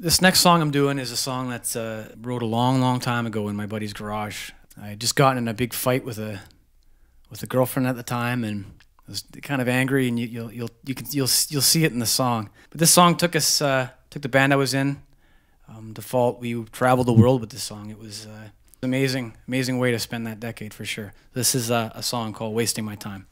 This next song I'm doing is a song that's uh, wrote a long, long time ago in my buddy's garage. I had just gotten in a big fight with a with a girlfriend at the time, and I was kind of angry. And you, you'll you'll you can you'll you'll see it in the song. But this song took us uh, took the band I was in. Um, Default, we traveled the world with this song. It was uh, amazing, amazing way to spend that decade for sure. This is a song called "Wasting My Time."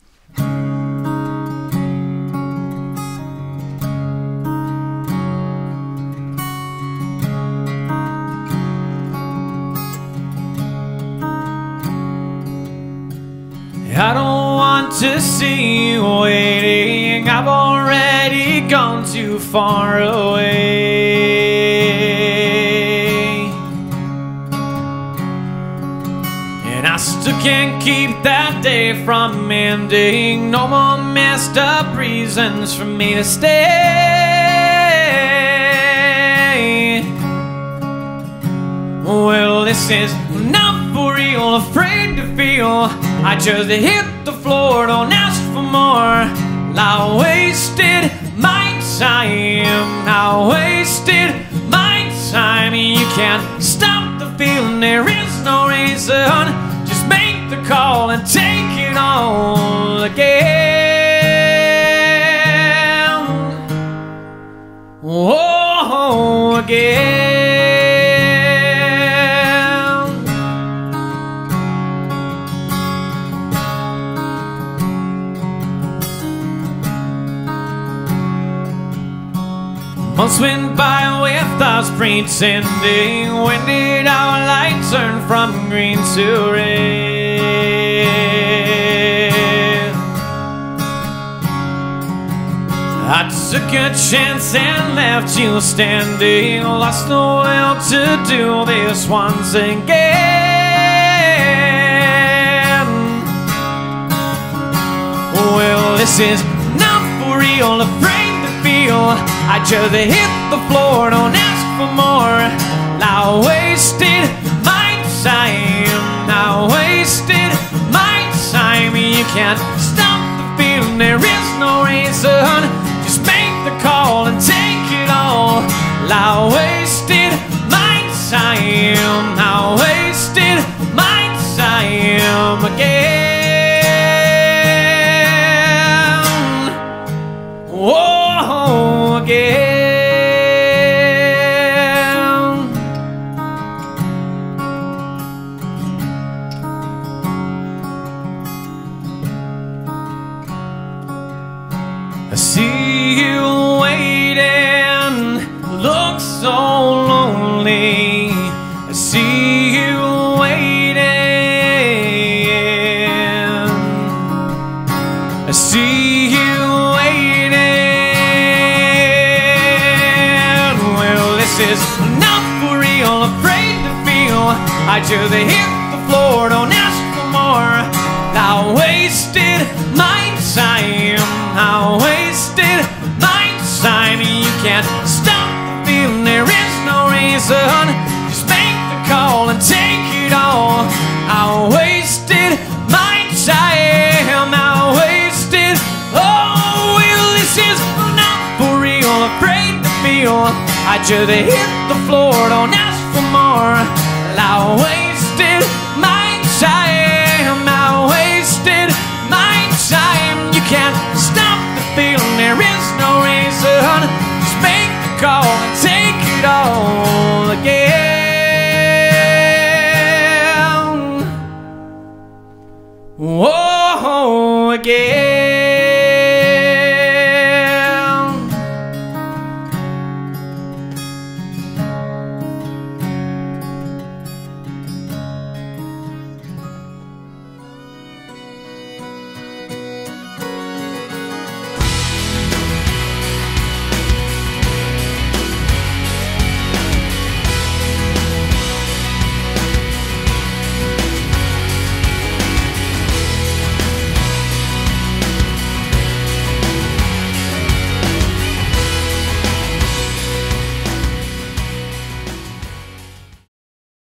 I don't want to see you waiting. I've already gone too far away. And I still can't keep that day from ending. No more messed up reasons for me to stay. Well, this is not real, afraid to feel. I just hit the floor, don't ask for more. I wasted my time, I wasted my time. You can't stop the feeling, there is no reason. Just make the call and take it all again. Whoa, again. Months went by with us pretending. When did our light turn from green to red? I took a chance and left you standing. Lost no will to do this once again. Well, this is not for real. Afraid to feel. I just hit the floor, don't ask for more. I wasted my time, I wasted my time. You can't stop the feeling, there is no reason. Just make the call and take it all. I wasted my time, I wasted my time again. Whoa, again. I see you waiting, look so lonely. I see you waiting. I see you waiting. Is not for real, afraid to feel. I just hit the floor, don't ask for more. I wasted my time, I wasted my time. You can't stop the feeling, there is no reason. I just hit the floor, don't ask for more. I wasted